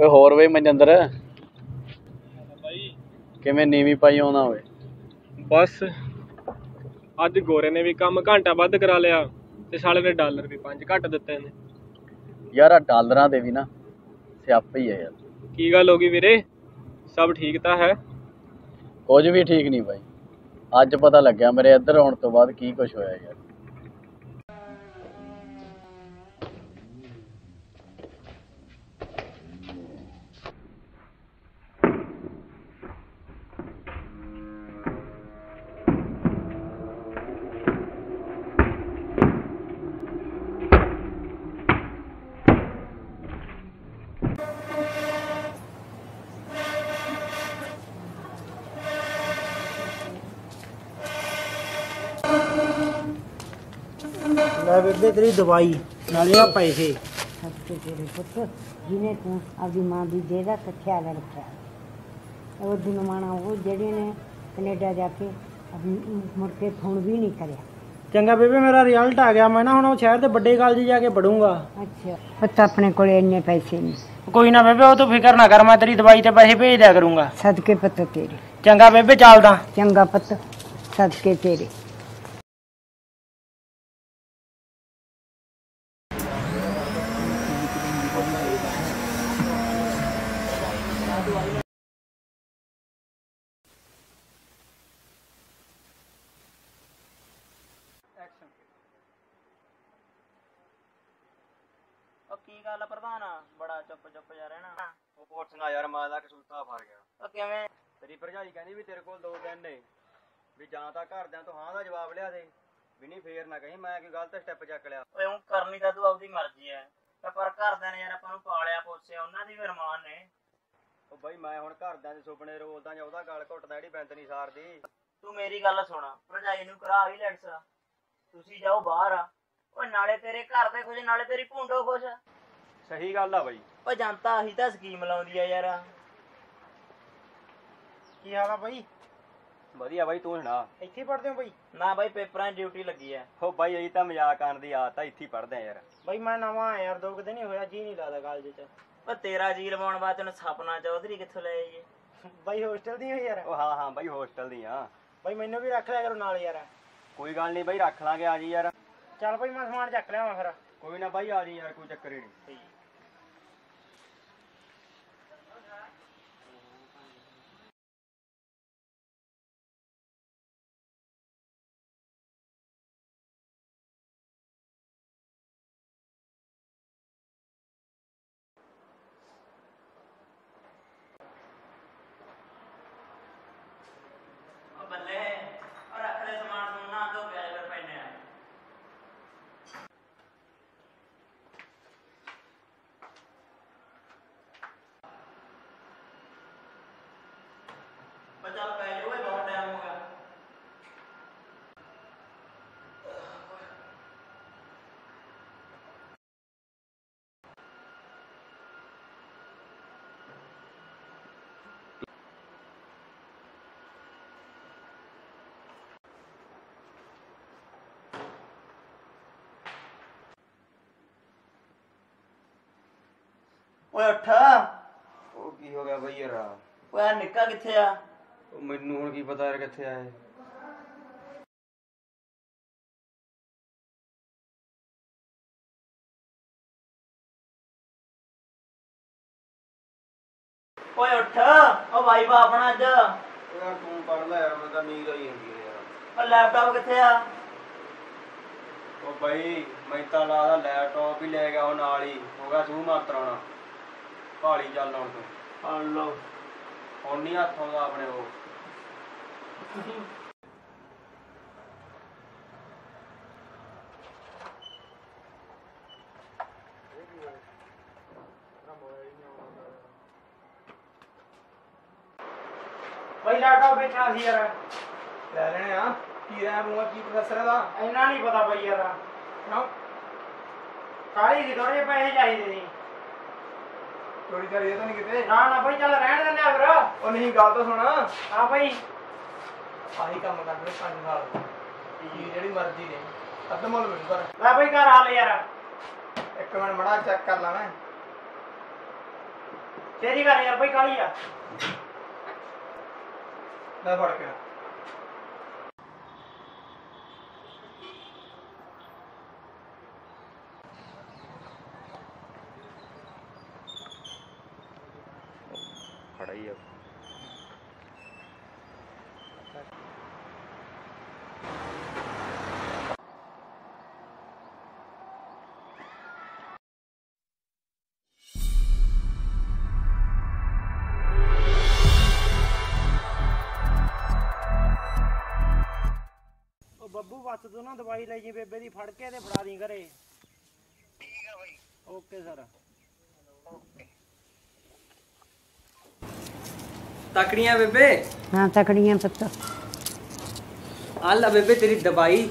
ਓਏ ਹੋਰ ਵੇ ਮਨਜਿੰਦਰ। ਬਾਈ ਕਿਵੇਂ ਨੀਵੀਂ ਪਾਈ ਆਉਂਦਾ ਓਏ? ਬਸ। ਅੱਜ ਗੋਰੇ ਨੇ ਵੀ ਕੰਮ ਘੰਟਾ ਵੱਧ ਕਰਾ ਲਿਆ ਤੇ ਸਾਲੇ ਨੇ ਡਾਲਰ ਵੀ ਪੰਜ ਘੱਟ ਦਿੱਤੇ ਨੇ। ਯਾਰ ਆ ਡਾਲਰਾਂ ਦੇ ਵੀ ਨਾ ਸਿਆਪੇ ਹੀ ਆ ਯਾਰ। ਕੀ ਗੱਲ ਹੋ ਗਈ ਵੀਰੇ? ਸਭ ਠੀਕ ਤਾਂ ਹੈ? ਕੁਝ ਵੀ ਠੀਕ ਨਹੀਂ ਬਾਈ। ਅੱਜ ਪਤਾ ਲੱਗਿਆ ਮੇਰੇ ਇੱਧਰ ਆਉਣ ਤੋਂ ਬਾਅਦ ਕੀ ਕੁਝ ਹੋਇਆ ਯਾਰ। ਲੈ ਬੇਬੇ ਤੇਰੀ ਦਵਾਈ ਨਾਲੇ ਆ ਪੈਸੇ। ਸੱਚੇ ਤੇਰੇ ਪੁੱਤ ਜਿਹਨੇ ਤੂੰ ਆਪਦੀ ਮਾਂ ਦੀ ਦੇਹ ਦਾ ਖਿਆਲ ਰੱਖਿਆ। ਉਹ ਦਿਨ ਮਾਣਾ ਉਹ ਜਿਹੜੇ ਨੇ ਕੈਨੇਡਾ ਜਾ ਕੇ ਮੁੜ ਕੇ ਫੋਨ ਵੀ ਨਹੀਂ ਕਰਿਆ। ਚੰਗਾ ਬੇਬੇ ਮੇਰਾ ਰਿਜ਼ਲਟ ਆ ਗਿਆ। ਮੈਂ ਨਾ ਹੁਣ ਉਹ ਸ਼ਹਿਰ ਦੇ ਵੱਡੇ ਕਾਲਜ ਜਾ ਕੇ ਪੜੂੰਗਾ। ਅੱਛਾ ਪੁੱਤ ਆਪਣੇ ਕੋਲੇ ਇੰਨੇ ਪੈਸੇ ਨਹੀਂ। ਕੋਈ ਨਾ ਬੇਬੇ ਉਹ ਤੂੰ ਫਿਕਰ ਨਾ ਕਰ ਮੈਂ ਤੇਰੀ ਦਵਾਈ ਤੇ ਪੈਸੇ ਭੇਜ ਦਿਆ ਕਰੂੰਗਾ। ਸਦਕੇ ਪੁੱਤ ਤੇਰੇ। ਚੰਗਾ ਬੇਬੇ ਚੱਲਦਾ। ਚੰਗਾ ਪੁੱਤ ਸਦਕੇ ਤੇਰੇ ਉਹ ਕੀ ਗੱਲ ਪ੍ਰਧਾਨ? ਬੜਾ ਚੁੱਪ ਚੁੱਪ ਜਾ ਰਹਿਣਾ ਉਹ ਪੁੱਛਣਾ ਯਾਰ ਮਾਂ ਦਾ ਕਸੂਤਾ ਫੜ ਗਿਆ। ਉਹ ਕਿਵੇਂ? ਤੇਰੀ ਭਰਜਾਈ ਕਹਿੰਦੀ ਵੀ ਤੇਰੇ ਕੋਲ ਦੋ ਦਿਨ ਨੇ। ਵੀ ਜਾਂ ਤਾਂ ਘਰਦਿਆਂ ਤੋਂ ਹਾਂ ਦਾ ਜਵਾਬ ਲਿਆ ਦੇ। ਵੀ ਨਹੀਂ ਫੇਰ ਨਾ ਕਹੀਂ ਮੈਂ ਕੋਈ ਗਲਤ ਸਟੈਪ ਚੱਕ ਲਿਆ। ਓਏ ਉਹ ਕਰਨੀ ਤਾਂ ਤੂੰ ਆਪਦੀ ਮਰਜ਼ੀ ਐ। ਪਰ ਘਰਦਿਆਂ ਨੇ ਯਾਰ ਆਪਾਂ ਨੂੰ ਪਾਲਿਆ ਪੋਸਿਆ ਉਹਨਾਂ ਦੀ ਵੀ ਅਰਮਾਨ ਨੇ। ਉਹ ਬਾਈ ਮੈਂ ਹੁਣ ਘਰਦਿਆਂ ਦੇ ਸੁਪਨੇ ਰੋਲਦਾ ਜਾਂ ਉਹਦਾ ਗਲ ਘੁੱਟਦਾ ਜਿਹੜੀ ਬੈਂਤ ਨਹੀਂ ਸਾਰਦੀ। ਤੂੰ ਮੇਰੀ ਗੱਲ ਸੁਣ। ਭਰਜਾਈ ਨੂੰ ਕਰਾ ਹੀ ਲੈਟਸ ਤੁਸੀਂ ਜਾਓ ਬਾਹਰ। ਆ ਓਏ ਨਾਲੇ ਤੇਰੇ ਘਰ ਦੇ ਖੁਸ਼ ਨਾਲੇ ਤੇਰੀ ਭੁੰਡੋ ਖੁਸ਼। ਸਹੀ ਗੱਲ ਆ ਬਾਈ। ਓ ਜਨਤਾ ਆਹੀ ਤਾਂ ਸਕੀਮ ਲਾਉਂਦੀ ਆ ਯਾਰ। ਕੀ ਹਾਲ ਆ ਬਾਈ? ਵਧੀਆ ਬਾਈ ਤੂੰ ਸੁਣਾ? ਇੱਥੇ ਪੜਦੇ ਹੋ ਬਾਈ? ਨਾ ਬਾਈ ਪੇਪਰਾਂ ਦੀ ਡਿਊਟੀ ਲੱਗੀ ਆ। ਉਹ ਬਾਈ ਅਸੀਂ ਤਾਂ ਮਜ਼ਾਕ ਕਰਨ ਦੀ ਆਦਤ ਆ ਇੱਥੇ ਹੀ ਪੜਦੇ ਆ ਯਾਰ। ਬਾਈ ਮੈਂ ਨਵਾਂ ਆਇਆ ਯਾਰ ਦੋ ਕੁ ਦਿਨ ਹੀ ਹੋਇਆ ਜੀ ਨਹੀਂ ਲੱਗਦਾ ਕਾਲਜ ਚ। ਓ ਤੇਰਾ ਜੀ ਲਵਾਉਣ ਬਾਅਦ ਤੈਨੂੰ ਸਪਨਾ ਚੌਧਰੀ ਕਿੱਥੋਂ ਲੈ ਆਈਏ? ਬਾਈ ਹੋਸਟਲ ਦੀ ਹੋਈ ਯਾਰ। ਉਹ ਹਾਂ ਹਾਂ ਬਾਈ ਹੋਸਟਲ ਦੀ ਆ ਬਾਈ ਮੈਨੂੰ ਵੀ ਰੱਖ ਲਿਆ ਕਰੋ ਨਾਲ ਯਾਰ। ਕੋਈ ਗੱਲ ਨਹੀਂ ਬਾਈ ਰੱਖ ਲਾਂਗੇ ਆ ਜੀ ਯਾਰ। ਚੱਲ ਬਾਈ ਮੈਂ ਸਮਾਨ ਚੱਕ ਲਿਆਵਾਂ ਫਿਰ। ਕੋਈ ਨਾ ਬਾਈ ਆ ਜੀ ਯਾਰ ਕੋਈ ਚੱਕਰ ਹੀ ਨਹੀਂ ਓ ਬੱਲੇ ਓ ਰੱਖ ਲੈ ਸਮਾਨ ਨੂੰ ਨਾ ਦੋ ਪਿਆ ਫਿਰ ਪੈਨੇ ਆ ਬੱਚਾ ਪੈ ਜਾ ਓਏ ਬਹੁਤ ਟਾਈਮ ਹੋ ਗਿਆ ਓਏ ਉੱਠ। ਉਹ ਕੀ ਹੋ ਗਿਆ ਬਾਈ ਯਾਰ? ਓਏ ਆਹ ਨਿੱਕਾ ਕਿੱਥੇ ਆ? ਉਹ ਮੈਨੂੰ ਹੁਣ ਕੀ ਪਤਾ ਯਾਰ ਕਿੱਥੇ ਆਏ ਓਏ ਉੱਠ। ਓ ਵਾਈ ਬਾ ਆਪਣਾ ਅੱਜ। ਯਾਰ ਤੂੰ ਪੜ ਲੈ ਯਾਰ ਮੈਂ ਤਾਂ ਨੀਂਦ ਆਈ ਜਾਂਦੀ ਹੈ ਯਾਰ। ਲੈਪਟਾਪ ਕਿੱਥੇ ਆ? ਉਹ ਬਾਈ ਮੈਂ ਤਾਂ ਲਾਦਾ ਲੈਪਟਾਪ ਹੀ ਲੈ ਗਿਆ ਉਹ ਨਾਲ ਹੀ। ਹੋ ਗਿਆ ਤੂੰ ਮਾਤਰਾਉਣਾ ਪਹਾੜੀ ਚੱਲ ਹੁਣ ਤੂੰ। ਫੜ ਲਓ। ਹੁਣ ਨਹੀਂ ਹੱਥ ਆਉਂਦਾ ਆਪਣੇ ਉਹ ਬਈ ਲੈਪਟਾਪ ਵੇਚਣਾ ਸੀ ਯਾਰ। ਲੈ ਲੈਣੇ ਆ। ਕੀ ਰੈਮ ਹੋਊਗਾ ਕੀ ਪ੍ਰੋਸੈਸਰ ਦਾ? ਇੰਨਾ ਨਹੀਂ ਪਤਾ ਬਈ ਯਾਰ। ਕਾਲੀ ਦੀ ਥੋੜੇ ਪੈਸੇ ਚਾਹੀਦੇ ਸੀ। ਚੋਰੀ ਚਾਰੀ ਤਾਂ ਨਹੀਂ ਕਿਤੇ। ਨਾ ਨਾ ਬਈ ਚੱਲ ਰਹਿਣ ਦਿੰਦੇ ਆ ਫਿਰ। ਉਹ ਨਹੀਂ ਗੱਲ ਤਾਂ ਸੁਣ। ਹਾਂ ਬਈ। ਆਹੀ ਕੰਮ ਕਰਨੇ 5 ਸਾਲ। ਜੀ ਜਿਹੜੀ ਮਰਜ਼ੀ ਨੇ ਅੱਧ ਮੁੱਲ ਮੈਨੂੰ ਕਰ ਲੈ ਬਈ ਘਰ ਹਾਲ ਯਾਰ। ਇੱਕ ਮਿੰਟ ਮੜਾ ਚੈੱਕ ਕਰ ਲਾਂ ਮੈਂ ਤੇਰੀ ਕਰ ਯਾਰ ਬਈ ਕਾਲੀ ਆ? ਲੈ ਫੜ ਕੇ। ਖੜਾ ਹੀ। ਆ ਉਹ ਬੱਬੂ ਬੱਸ ਤੋਂ ਨਾ ਦਵਾਈ ਲੈ ਜੀ ਬੇਬੇ ਦੀ ਫੜ ਕੇ ਤੇ ਫੜਾ ਦੀ ਘਰੇ। ਠੀਕ ਆ ਬਾਈ। Okay sir. ਤਕੜੀਆਂ ਬੇਬੇ। ਹਾਂ ਤਕੜੀਆਂ ਪੁੱਤ। ਆ ਲੈ ਬੇਬੇ ਤੇਰੀ ਦਵਾਈ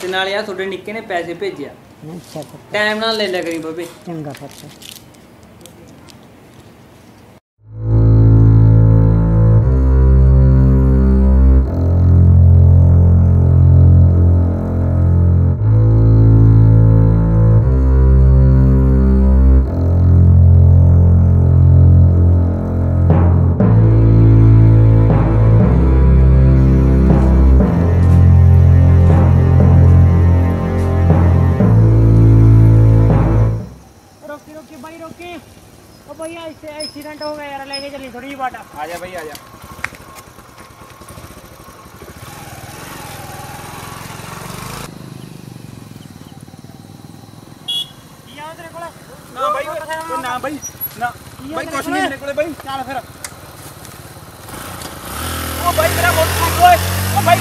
ਤੇ ਨਾਲੇ ਆ ਤੁਹਾਡੇ ਨਿੱਕੇ ਨੇ ਪੈਸੇ ਭੇਜਿਆ। ਅੱਛਾ ਪੁੱਤ। ਟਾਈਮ ਨਾਲ ਲੈ ਲਿਆ ਕਰੀ ਬੇਬੇ। ਚੰਗਾ ਪੁੱਤ। ਨਾ ਬਾਈ ਓਏ ਨਾ ਬਾਈ ਨਾ। ਬਾਈ ਕੁਛ ਨਹੀਂ ਮੇਰੇ ਕੋਲੇ ਬਾਈ। ਚੱਲ ਫਿਰ। ਉਹ ਬਾਈ ਮੇਰਾ ਮੋਟਰਸਾਈਕਲ ਓਏ। ਉਹ ਬਾਈ।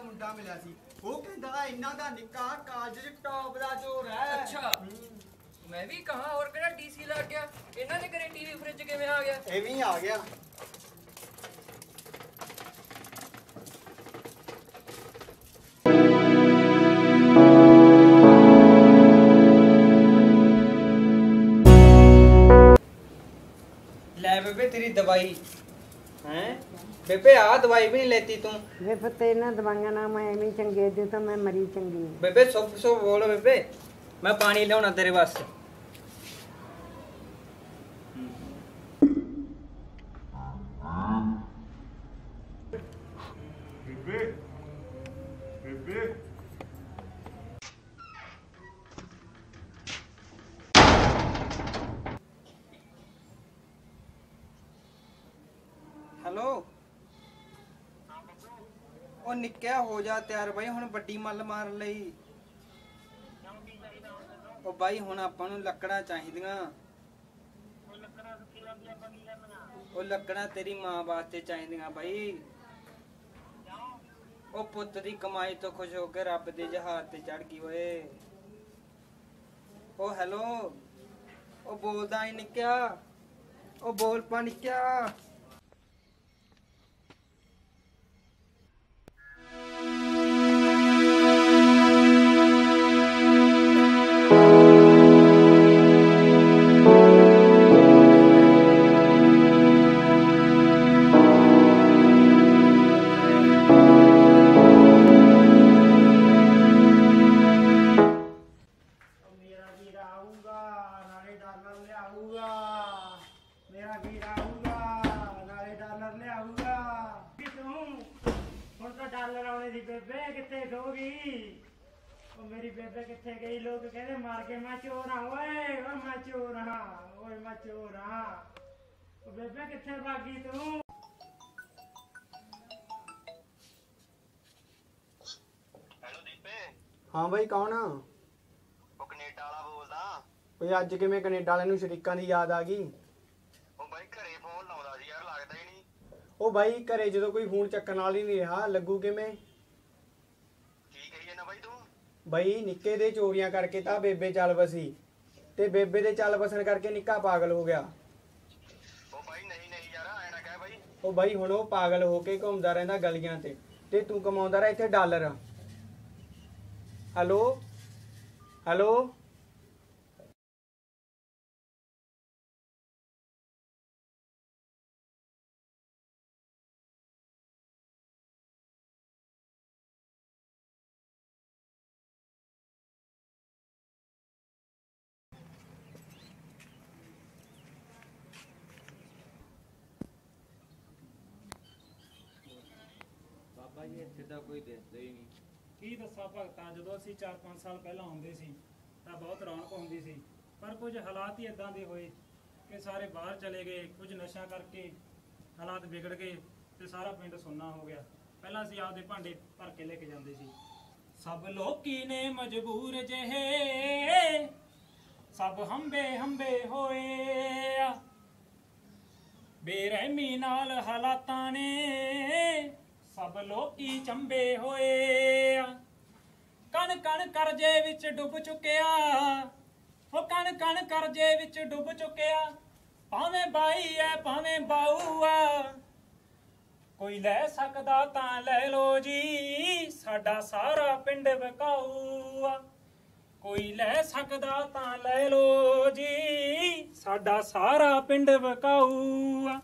ਦਾ ਮੁੰਡਾ ਮਿਲਿਆ ਸੀ। ਉਹ ਕਹਿੰਦਾ ਇਹਨਾਂ ਦਾ ਨਿੱਕਾ ਕਾਲਜ 'ਚ ਟੌਪ ਦਾ ਚੋਰ ਹੈ। ਅੱਛਾ। ਮੈਂ ਵੀ ਕਹਾ ਹੋਰ ਕਿਹੜਾ ਡੀਸੀ ਲੱਗ ਗਿਆ? ਇਹਨਾਂ ਦੇ ਘਰੇ ਟੀਵੀ ਫ੍ਰਿਜ ਕਿਵੇਂ ਆ ਗਿਆ? ਇਹ ਵੀ ਆ ਗਿਆ। ਲੈ ਬੇਬੇ ਤੇਰੀ ਦਵਾਈ। ਹੈ? ਬੇਬੇ ਆ ਦਵਾਈ ਵੀ ਨਹੀਂ ਲੈਤੀ ਤੂੰ। ਵੇ ਪੁੱਤ ਇਹਨਾਂ ਦਵਾਈਆਂ ਨਾਲ ਮੈਂ ਐਵੇਂ ਚੰਗੇ ਦੇ ਤਾਂ ਮੈਂ ਮਰੀ ਚੰਗੀ। ਬੇਬੇ ਸੁੱਖ ਸੁੱਖ ਬੋਲ ਬੇਬੇ। ਮੈਂ ਪਾਣੀ ਲਿਆਉਣਾ ਤੇਰੇ ਵਾਸਤੇ ਹੈਲੋ ਉਹ ਨਿੱਕਿਆ ਹੋ ਜਾ ਤਿਆਰ ਬਾਈ, ਹੁਣ ਵੱਡੀ ਮੱਲ ਮਾਰਨ ਲਈ। ਉਹ ਬਾਈ, ਹੁਣ ਆਪਾਂ ਨੂੰ ਲੱਕੜਾਂ ਚਾਹੀਦੀਆਂ। ਉਹ ਲੱਕੜਾਂ ਤੇਰੀ ਮਾਂ ਵਾਸਤੇ ਚਾਹੀਦੀਆਂ ਬਾਈ। ਉਹ ਪੁੱਤ ਦੀ ਕਮਾਈ ਤੋਂ ਖੁਸ਼ ਹੋ ਕੇ ਰੱਬ ਦੇ ਜਹਾਜ਼ ਤੇ ਚੜ ਗਈ ਓਏ। ਉਹ ਹੈਲੋ, ਉਹ ਬੋਲਦਾ ਹੀ ਨਿੱਕਿਆ। ਉਹ ਬੋਲ ਪਾ ਨਿੱਕਿਆ। ਡਾਲਰ ਆਉਣੇ ਦੀ ਬੇਬੇ ਕਿੱਥੇ ਖੋਗੀ ਉਹ ਮੇਰੀ ਬੇਬੇ ਕਿੱਥੇ ਗਈ? ਲੋਕ ਕਹਿੰਦੇ ਮਾਰ ਕੇ ਮੈਂ ਚੋਰ ਆ ਓਏ ਓ ਮੈਂ ਚੋਰ ਹਾਂ। ਓਏ ਮੈਂ ਚੋਰ ਹਾਂ। ਉਹ ਬੇਬੇ ਕਿੱਥੇ ਭਾਗੀ ਤੂੰ? ਹਾਂ ਬਾਈ ਕੌਣ ਆ? ਉਹ ਕੈਨੇਡਾ ਵਾਲਾ ਬੋਲਦਾ। ਓਏ ਅੱਜ ਕਿਵੇਂ ਕੈਨੇਡਾ ਵਾਲਿਆਂ ਨੂੰ ਸ਼ਰੀਕਾਂ ਦੀ ਯਾਦ ਆ ਗਈ ਉਹ ਬਾਈ ਘਰੇ ਫੋਨ ਲਾਉਂਦਾ ਸੀ ਯਾਰ ਲੱਗਦਾ ਹੀ ਨਹੀਂ ਉਹ ਬਾਈ ਘਰੇ ਜਦੋਂ ਕੋਈ ਫੋਨ ਚੱਕਣ ਵਾਲੀ ਨਹੀਂ ਰਿਹਾ ਲੱਗੂ ਕਿਵੇਂ? ਕੀ ਕਹੀ ਜਾਂਦਾ ਬਾਈ ਤੂੰ? ਬਈ ਨਿੱਕੇ ਦੇ ਚੋਰੀਆਂ ਕਰਕੇ ਤਾਂ ਬੇਬੇ ਚੱਲ ਬਸੀ ਤੇ ਬੇਬੇ ਦੇ ਚੱਲ ਬਸਣ ਕਰਕੇ ਨਿੱਕਾ ਪਾਗਲ ਹੋ ਗਿਆ। ਉਹ ਬਾਈ ਨਹੀਂ ਨਹੀਂ ਯਾਰ ਐ ਨਾ ਕਹਿ ਬਾਈ। ਉਹ ਬਾਈ ਹੁਣ ਉਹ ਪਾਗਲ ਹੋ ਕੇ ਘੁੰਮਦਾ ਰਹਿੰਦਾ ਗਲੀਆਂ ਤੇ ਤੇ ਤੂੰ ਕਮਾਉਂਦਾ ਰਹਿ ਇੱਥੇ ਡਾਲਰ। ਹੈਲੋ? ਹੈਲੋ? ਬਾਬਾ ਇੱਥੇ ਤਾਂ ਕੋਈ ਦਿਸਦਾ ਹੀ ਨਹੀਂ। ਕੀ ਦੱਸਾਂ ਭਗਤਾਂ, ਜਦੋਂ ਅਸੀਂ 4-5 ਸਾਲ ਪਹਿਲਾਂ ਆਉਂਦੇ ਸੀ, ਤਾਂ ਬਹੁਤ ਰੌਣਕ ਹੁੰਦੀ ਸੀ। ਪਰ ਕੁਝ ਹਾਲਾਤ ਹੀ ਇਦਾਂ ਦੇ ਹੋਏ ਕਿ ਸਾਰੇ ਬਾਹਰ ਚਲੇ ਗਏ, ਕੁਝ ਨਸ਼ਾ ਕਰਕੇ ਹਾਲਾਤ ਵਿਗੜ ਗਏ ਤੇ ਸਾਰਾ ਪਿੰਡ ਸੁੰਨਾ ਹੋ ਗਿਆ। ਪਹਿਲਾਂ ਅਸੀਂ ਆਪਦੇ ਭਾਂਡੇ ਭਰ ਕੇ ਲੈ ਕੇ ਜਾਂਦੇ ਸੀ। ਸਭ ਲੋਕੀ ਨੇ ਮਜਬੂਰ ਜਿਹੇ, ਸਭ ਹੰਬੇ ਹੰਬੇ ਹੋਏ ਬੇਰਹਿਮੀ ਨਾਲ ਹਾਲਾਤਾਂ ਨੇ ਸਭ ਲੋਕੀ ਚੰਬੇ ਹੋਏ ਆ। ਕਣ ਕਣ ਕਰਜ਼ੇ ਵਿੱਚ ਡੁੱਬ ਚੁੱਕਿਆ। ਹੋ ਕਣ ਕਣ ਕਰਜ਼ੇ ਵਿੱਚ ਡੁੱਬ ਚੁੱਕਿਆ। ਭਾਵੇਂ ਬਾਈ ਐ, ਭਾਵੇਂ ਬਾਊ ਆ। ਕੋਈ ਲੈ ਸਕਦਾ ਤਾਂ ਲੈ ਲੋ ਜੀ, ਸਾਡਾ ਸਾਰਾ ਪਿੰਡ ਵਕਾਊ ਆ। ਕੋਈ ਲੈ ਸਕਦਾ ਤਾਂ ਲੈ ਲੋ ਜੀ, ਸਾਡਾ ਸਾਰਾ ਪਿੰਡ ਵਕਾਊ ਆ।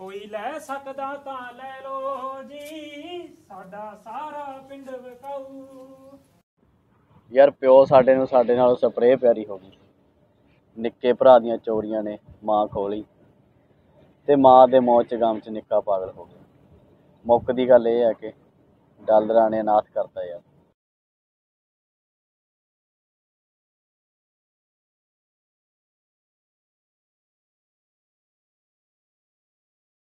ਕੋਈ ਲੈ ਸਕਦਾ ਤਾਂ ਲੈ ਲੋ ਜੀ। ਸਾਡਾ ਸਾਰਾ ਪਿੰਡ ਵਿਕਾਊ। ਯਾਰ ਪਿਓ ਸਾਡੇ ਨੂੰ ਸਾਡੇ ਨਾਲ ਸਪਰੇਅ ਪਿਆਰੀ ਹੋ ਗਈ। ਨਿੱਕੇ ਭਰਾ ਦੀਆਂ ਚੋਰੀਆਂ ਨੇ ਮਾਂ ਖੋਲੀ। ਤੇ ਮਾਂ ਦੇ ਮੌਤ ਚ ਗਮ ਚ ਨਿੱਕਾ ਪਾਗਲ ਹੋ ਗਿਆ। ਮੁੱਕ ਦੀ ਗੱਲ ਇਹ ਹੈ ਕਿ ਡਾਲਰਾਂ ਨੇ ਅਨਾਥ ਕਰਤਾ ਯਾਰ।